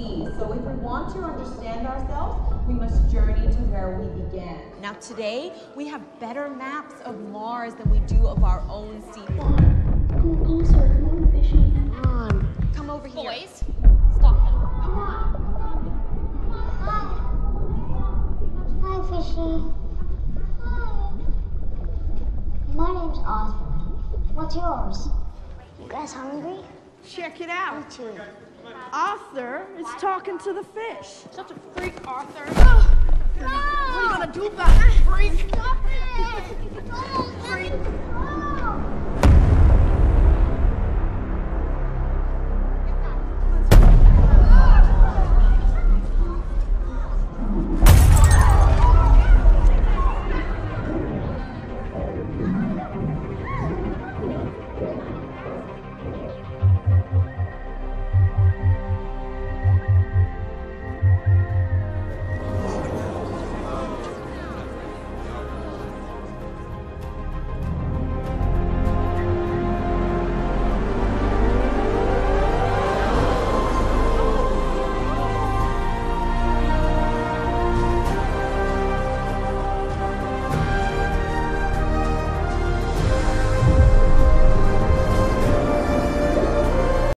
see. So if we want to understand ourselves, we must journey to where we began. Now today, we have better maps of Mars than we do of our own sea floor. Come closer, come on, fishing. Come on. Come over here. Boys, stop them. Come on. Hi, Fishy. Hi. My name's Osborne. What's yours? You guys hungry? Check it out. Me too. Arthur is talking to the fish. Such a freak, Arthur. No! What are you gonna do about it, freak? Stop it!